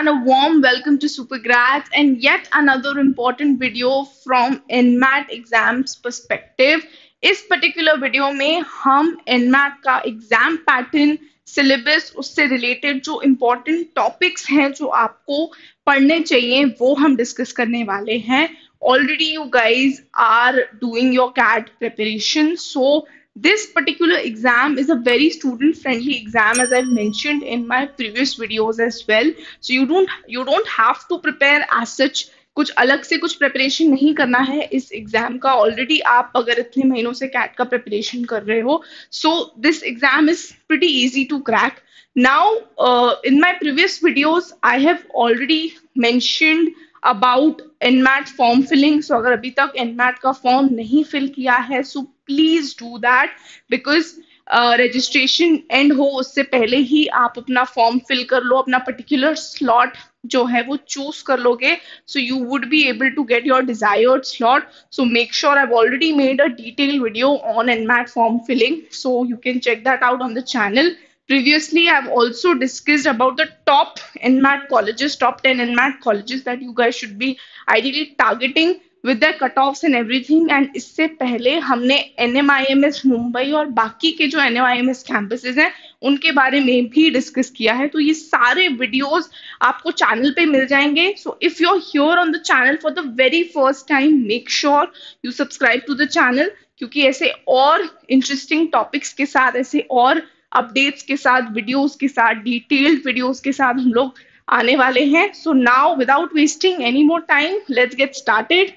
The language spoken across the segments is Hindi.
and a warm welcome to Supergrads and yet another important video from NMAT exams perspective. इस पर्टिकुलर वीडियो में हम एनमैट का एग्ज़ाम पैटर्न सिलेबस उससे रिलेटेड जो इम्पोर्टेंट टॉपिक्स हैं जो आपको पढ़ने चाहिए, वो हम डिस्कस करने वाले हैं already you guys are doing your CAT preparation so this particular exam is a very student friendly exam as i've mentioned in my previous videos as well so you don't you don't have to prepare as such कुछ अलग से कुछ प्रिपरेशन नहीं करना है इस एग्ज़ाम का ऑलरेडी आप अगर इतने महीनों से कैट का प्रिपरेशन कर रहे हो so this exam is pretty easy to crack now in my previous videos I have already mentioned about NMAT form filling so अगर अभी तक एनमैट का फॉर्म नहीं फिल किया है so please do that because registration end हो, उससे पहले ही आप अपना फॉर्म फिल कर लो, अपना पर्टिकुलर स्लॉट जो है वो चूज़ कर लोगे so you would be able to get your desired slot so make sure I already made a detail video on NMAT form filling so you can check that out on the channel Previously, I've also discussed about the top NMAT colleges, top 10 NMAT colleges that you guys should be ideally targeting with their cutoffs and everything. And इससे पहले हमने NMIMS मुंबई और बाकी के जो NMIMS campuses हैं उनके बारे में भी डिस्कस किया है तो ये सारे वीडियोस आपको चैनल पे मिल जाएँगे so if you are here on the channel for the very first time make sure you subscribe to the channel क्योंकि ऐसे और इंटरेस्टिंग टॉपिक्स के साथ ऐसे और अपडेट्स के साथ वीडियोस के साथ डिटेल्ड वीडियोस के साथ हम लोग आने वाले हैं। So now without wasting any more time let's get started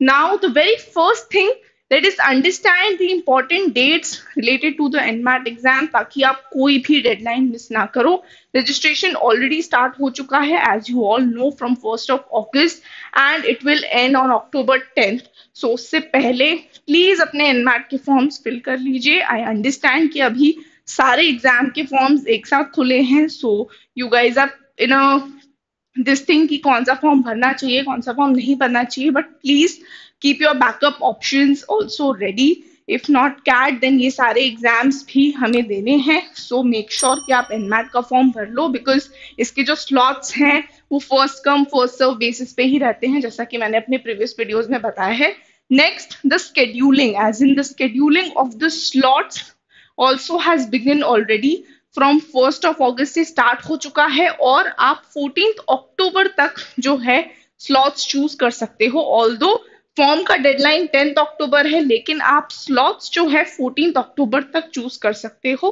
now the very first thing let is understand the important dates related to the NMAT exam ताकि आप कोई भी डेडलाइन मिस ना करो। रजिस्ट्रेशन ऑलरेडी स्टार्ट हो चुका है as you all know from first of August and it will end on October tenth so उससे पहले प्लीज़ अपने एनमैट के फॉर्म्स फिल कर लीजिए। आई अंडरस्टैंड कि अभी सारे एग्ज़ाम के फॉर्म्स एक साथ खुले हैं so you guys are in a this thing कि कौन सा फॉर्म भरना चाहिए, कौन सा फॉर्म नहीं भरना चाहिए but please keep your backup option also ready if not CAT then ये सारे एग्ज़ाम्स भी हमें देने हैं. सो मेक श्योर कि आप एनमैट का फॉर्म भर लो बिकॉज़ इसके जो स्लॉट्स हैं, वो first come first serve basis पे ही रहते हैं, जैसा कि मैंने अपने प्रीवियस वीडियोज़ में बताया है. Next the scheduling as in the scheduling of the slots also has begin already from first of August से स्टार्ट हो चुका है और आप फोर्टीन अक्टूबर तक जो है स्लॉट्स चूज़ कर सकते हो ऑल दो फॉर्म का डेडलाइन टेंथ अक्टूबर है, लेकिन आप स्लॉट्स जो है फोर्टीन अक्टूबर तक चूज़ कर सकते हो।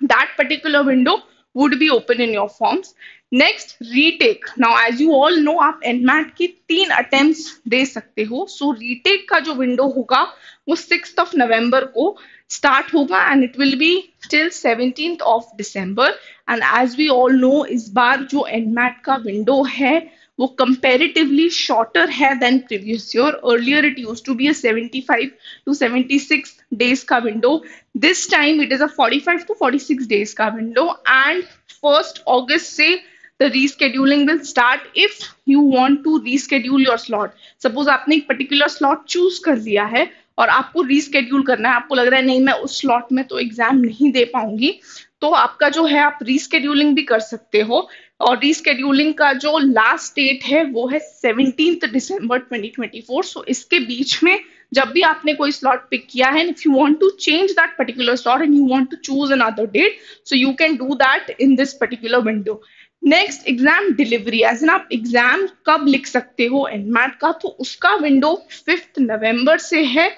That particular window would be open in your forms. Next retake now as you all know आप एनमैट की तीन अटेम्प्ट दे सकते हो. सो so, रीटेक का जो विंडो होगा वो सिक्स ऑफ़ नवंबर को स्टार्ट होगा and it will be till seventeen of December and as we all know इस बार जो एनमैट का विंडो है वो कंपेरेटिवली शॉर्टर है than previous year earlier it use to be a 75 to 76 days का window this time it is a 45 to 46 days का विंडो एंड फ़र्स्ट ऑगस्ट से rescheduling will start if you want to reschedule your slot suppose आपने एक पर्टिकुलर स्लॉट चूज़ कर लिया है और आपको रीस्केड्यूल करना है, आपको लग रहा है, नहीं, मैं उस स्लॉट में तो एग्ज़ाम नहीं दे पाऊँगी. तो आपका जो है, आप रीस्केड्यूलिंग भी कर सकते हो और रीस्केड्यूलिंग का जो लास्ट डेट है, वो है सेवनटीन दिसंबर 2024 सो इसके बीच में जब भी आपने कोई स्लॉट पिक किया है if you want to change that particular slot and you want to choose another date so you can do that in this particular window next exam delivery as in आप एग्ज़ाम कब लिख सकते हो एनमैट का? तो उसका विंडो फिफ्थ नवंबर से है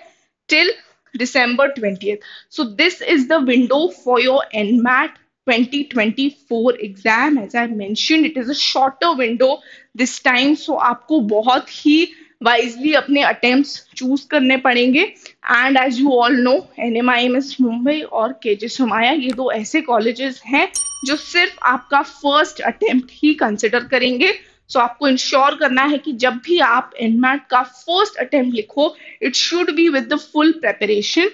till December 20th. So, this is the window for your NMAT 2024 exam as i mentioned it is a shorter window this time so आपको बहुत ही वाइजली अपने अटेम्प्ट चूज़ करने पड़ेंगे। And as you all know N M I M S Mumbai और के जे सुमाया ये दो ऐसे कॉलेजेस हैं जो सिर्फ़ आपका फ़र्स्ट अटेम्प्ट ही कंसिडर करेंगे। सो so, आपको इंश्योर करना है कि जब भी आप एनमैट का फ़र्स्ट अटेम्प्ट लिखो it should be with the full preparation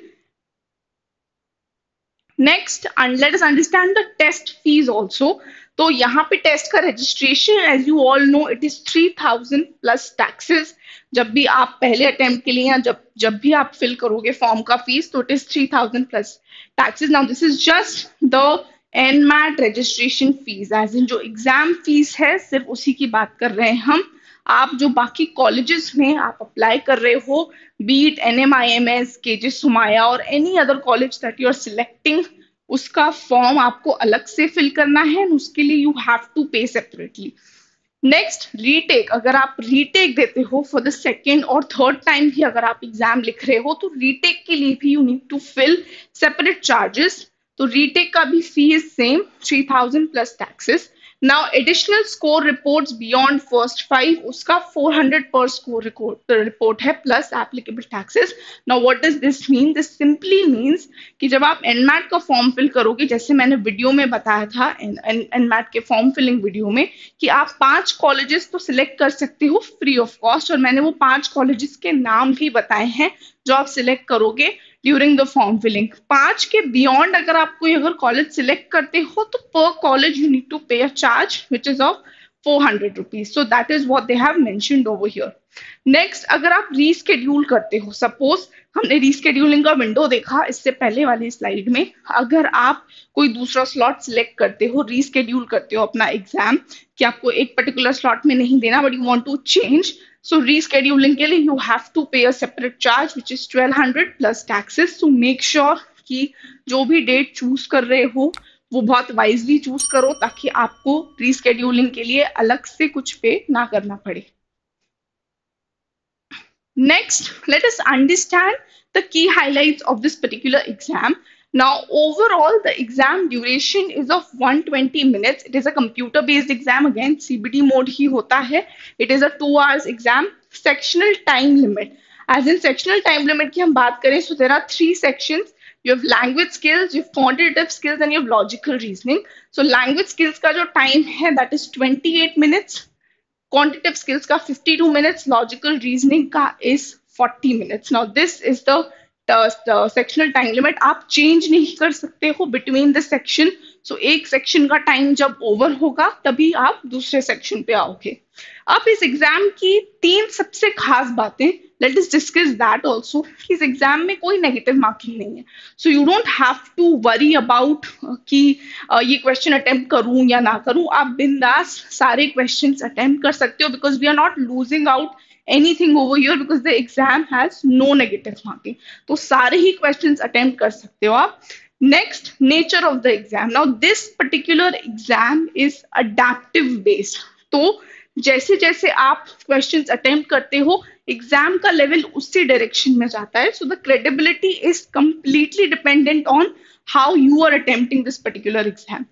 next let us understand the test fees also तो यहाँ पे टेस्ट का registration as you all know it is three thousand plus taxes जब भी आप पहले अटेम्प्ट के लिए या जब जब भी आप फिल करोगे फॉर्म का फ़ीस तो it is three thousand plus taxes now this is just the NMAT registration fees as in जो एग्ज़ाम फ़ीस है, सिर्फ़ उसी की बात कर रहे हैं हम. आप जो बाकी कॉलेजेस में आप अप्लाई कर रहे हो be it N M I M S K J Somaiya और any other college that you are selecting उसका फॉर्म आपको अलग से फिल करना है उसके लिए you have to pay separately next retake अगर आप रीटेक देते हो फॉर द सेकेंड और थर्ड टाइम भी अगर आप एग्ज़ाम लिख रहे हो तो रीटेक के लिए भी you need to fill separate charges तो रीटेक का भी fee is same three thousand plus taxes Now, additional score reports beyond first five, उसका 400 per score record, report है plus applicable taxes. Now, what does this mean? This simply means कि जब आप NMAT का फॉर्म फिल करोगे जैसे मैंने वीडियो में बताया था NMAT के फॉर्म फिलिंग वीडियो में कि आप पाँच कॉलेजेस तो सिलेक्ट कर सकते हो फ्री ऑफ़ कॉस्ट और मैंने वो पाँच कॉलेजेस के नाम भी बताए हैं जो आप सिलेक्ट करोगे ड्यूरिंग द फॉर्म फिलिंग पाँच के बियॉन्ड अगर आप कोई अगर कॉलेज सिलेक्ट करते हो तो पर college you need to pay a charge which is of 400 rupees so that is what they have mentioned over here next अगर आप रीस्केड्यूल करते हो सपोज़ हमने रीस्केड्यूलिंग का विंडो देखा इससे पहले वाली स्लाइड में, अगर आप कोई दूसरा स्लॉट सिलेक्ट करते हो रीस्केड्यूल करते हो अपना एग्ज़ाम कि आपको एक पर्टिकुलर स्लॉट में नहीं देना but you want to change So rescheduling के लिए you have to pay a separate charge, which is 1200 plus taxes. So make sure कि जो भी डेट चूज़ कर रहे हो वो बहुत वाइजली चूज़ करो ताकि आपको रीस्केड्यूलिंग के लिए अलग से कुछ पे ना करना पड़े Next, let us understand the key highlights of this particular exam. Now, overall, the exam duration is of 120 minutes. It is a computer-based exam. Again, CBD mode ही होता है. It is a two hours exam. Sectional time limit. As in sectional time limit की हम बात करें, so there are three sections. Have language skills, you have quantitative skills, and you have logical reasoning. So language skills का जो time है, that is 28 minutes. Quantitative skills का 52 minutes. Logical reasoning का is 40 minutes. Now this is the sectional time limit आप चेंज नहीं कर सकते हो बिटवीन द सेक्शन सो एक सेक्शन का टाइम जब ओवर होगा तभी आप दूसरे सेक्शन पे आओगे अब इस एग्ज़ाम की तीन सबसे खास बातें let is discuss that also इस एग्ज़ाम में कोई नेगेटिव मार्किंग नहीं है so you don't have to worry about कि uh, ये क्वेश्चन अटेम्प्ट करूँ या ना करूँ आप बिंदास सारे क्वेश्चन अटेम्प्ट कर सकते हो because we are not losing out anything over here because the exam has no negative marking. तो सारे ही क्वेश्चन attempt कर सकते हो आप. Next, nature of the exam. Now this particular exam is adaptive based. तो जैसे जैसे आप क्वेश्चंस अटेम्प्ट करते हो एग्ज़ाम का लेवल उसी डायरेक्शन में जाता है so the credibility is completely dependent on how you are attempting this particular exam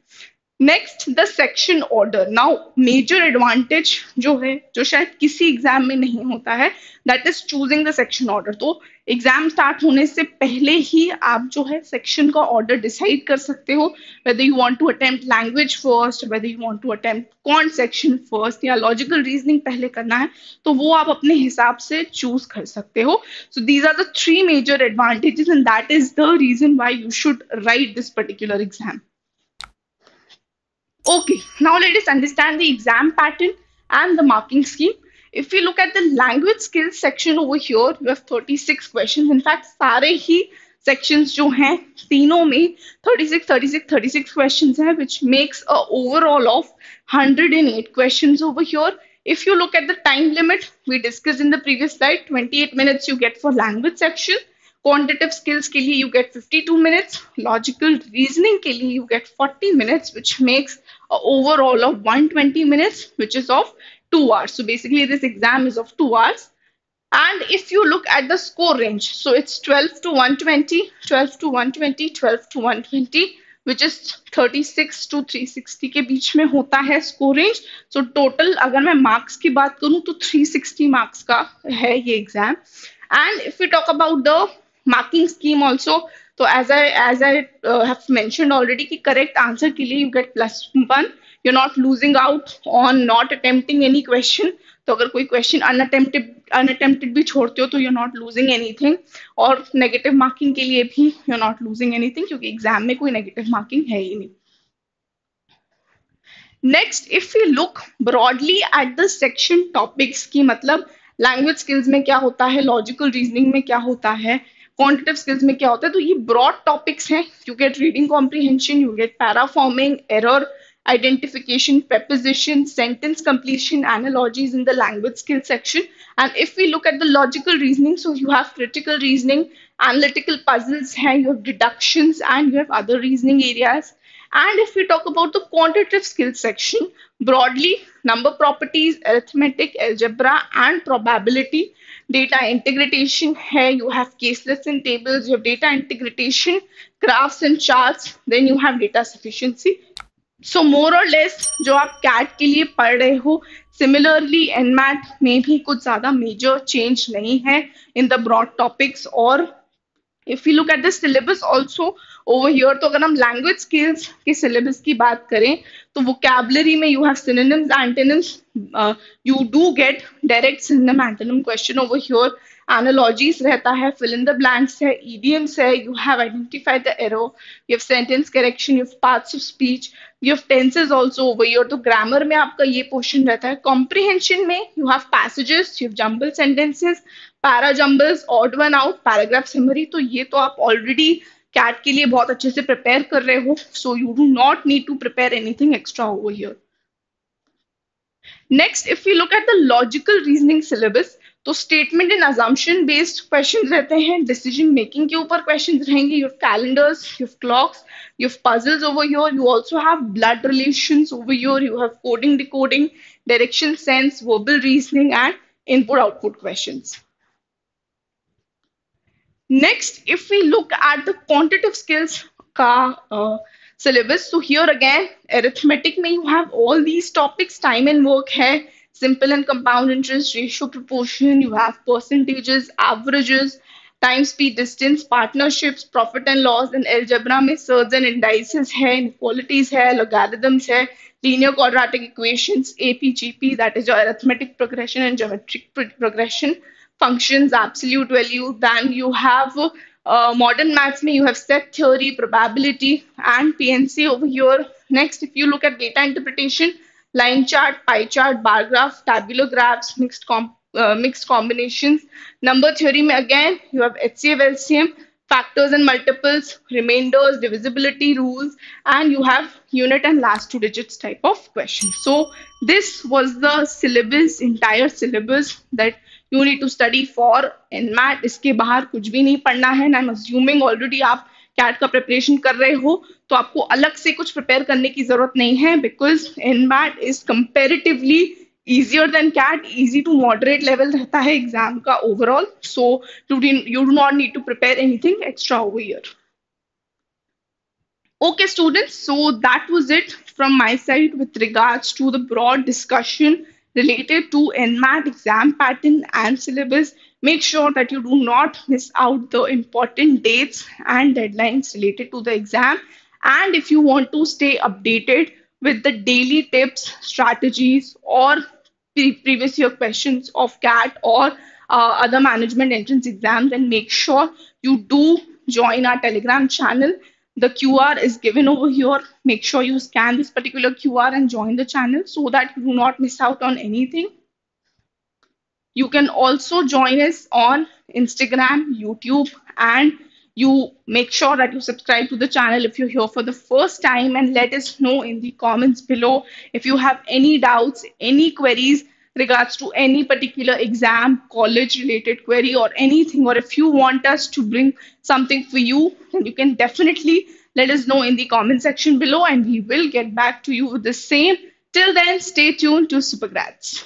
next the section order now major advantage जो है, जो शायद किसी एग्ज़ाम में नहीं होता है that is choosing the section order तो एग्ज़ाम स्टार्ट होने से पहले ही आप जो है सेक्शन का ऑर्डर डिसाइड कर सकते हो whether you want to attempt language first whether you want to attempt कौन सेक्शन फ़र्स्ट या लॉजिकल रीजनिंग पहले करना है तो वो आप अपने हिसाब से चूज़ कर सकते हो. So these are the three major advantages and that is the reason why you should write this particular exam Okay, now let us understand the exam pattern and the marking scheme. If we look at the language skills section over here, you have 36 questions. In fact, सारे ही sections जो हैं तीनों में 36, 36, 36 questions हैं, which makes a overall of 108 questions over here. If you look at the time limit, we discussed in the previous slide, 28 minutes you get for language section. Quantitative skills के लिए you get 52 minutes logical reasoning के लिए you get 40 minutes which makes overall of 120 minutes which is of 2 hours so basically this exam is of 2 hours and if you look at the score range so it's 12 to 120 12 to 120 12 to 120 Which is 36 to 360 के बीच में होता है स्कोर रेंज सो टोटल अगर मैं मार्क्स की बात करूँ तो 360 मार्क्स का है ये exam and if you talk about the marking scheme also तो as I as I have mentioned already कि करेक्ट आंसर के लिए you get plus one you not losing out on not attempting any question तो अगर कोई क्वेश्चन अनअटेम्प्टेड भी छोड़ते हो तो यू नॉट लूजिंग एनीथिंग और नेगेटिव मार्किंग के लिए भी यू नॉट लूजिंग एनीथिंग क्योंकि एग्ज़ाम में कोई नेगेटिव मार्किंग है ही नहीं. Next if you look broadly at the section topics की मतलब लैंग्वेज स्किल्स में क्या होता है लॉजिकल रीजनिंग में क्या होता है क्वांटिटिव स्किल्स में क्या होता है तो ये ब्रॉड टॉपिक्स हैं you get reading comprehension you get para forming error identification, preposition, sentence completion, analogies in the language skill section. And if we look at the logical reasoning, so you have critical reasoning, analytical puzzles, and you have deductions, and you have other reasoning areas. And if we talk about the quantitative skills section, broadly, number properties, arithmetic, algebra, and probability. Data integration hai, you have caseless and tables, you have data integration, graphs and charts, then you have data sufficiency. So more और लेस जो आप कैट के लिए पढ़ रहे हो सिमिलरली एनमैट में भी कुछ ज़्यादा मेजर चेंज नहीं है इन द ब्रॉड टॉपिक्स और if you look at the syllabus also over here तो अगर हम लैंग्वेज स्किल्स के सिलेबस की बात करें तो वो कैबलरी में you have synonyms antonyms you do get direct synonym antonym question over here analogies रहता है फिल इन द ब्लैंक्स है ईडियम्स है you have identified the error you have sentence correction you have parts of speech you have tenses also over here तो ग्रामर में आपका ये पोर्शन रहता है। कॉम्प्रिहेंशन में you have passages you have jumble sentences para jumbles odd one out paragraph summary तो ये तो आप ऑलरेडी कैट के लिए बहुत अच्छे से प्रिपेयर कर रहे हो। So you do not need to prepare anything extra over here next if you look at the logical reasoning syllabus तो statement and assumption based question रहते हैं डिसीज़न मेकिंग के ऊपर क्वेश्चन रहेंगे you calendars you clocks you puzzles over your you also have blood relation over your you have coding decoding direction sense verbal reasoning and input output question next if we look at quantitative skills ka, uh, syllabus, so here again, arithmetic may you have all these topics, time and work hai, simple and compound interest, ratio, proportion, you have percentages, averages, time, speed, distance, partnerships, profit and loss, and algebra में surds and indices है, inequalities है, logarithms है, linear quadratic equations, AP, GP, that is your arithmetic progression and geometric progression, functions, absolute value, then you have uh, modern maths में you have set theory, probability, and PNC over here. Next, if you look at data interpretation, line chart, pie chart, bar graph, tabular graphs, mixed com uh, mixed combinations. Number theory mein again, you have HCF, LCM, factors and multiples, remainders, divisibility rules, and you have unit and last two digits type of question. So this was the syllabus, entire syllabus that you need to study for NMAT. इसके बाहर कुछ भी नहीं पढ़ना है. And I'm assuming already आप कैट का प्रिपरेशन कर रहे हो तो आपको अलग से कुछ प्रिपेयर करने की ज़रूरत नहीं है because NMAT is comparatively easier than cat easy to moderate level रहता है एग्ज़ाम का overall so you you do not need to prepare anything extra over here Okay, students, so that was it from my side with regards to the broad discussion related to NMAT exam pattern and syllabus. Make sure that you do not miss out the important dates and deadlines related to the exam. And if you want to stay updated with the daily tips, strategies, or pre previous year questions of CAT or uh, other management entrance exams, then make sure you do join our Telegram channel. The QR is given over here. Make sure you scan this particular QR and join the channel so that you do not miss out on anything. You can also join us on Instagram, YouTube, and you make sure that you subscribe to the channel if you're here for the first time and let us know in the comments below if you have any doubts, any queries regards to any particular exam, college related query or anything, or if you want us to bring something for you, then you can definitely let us know in the comment section below and we will get back to you with the same. Till then, stay tuned to Supergrads.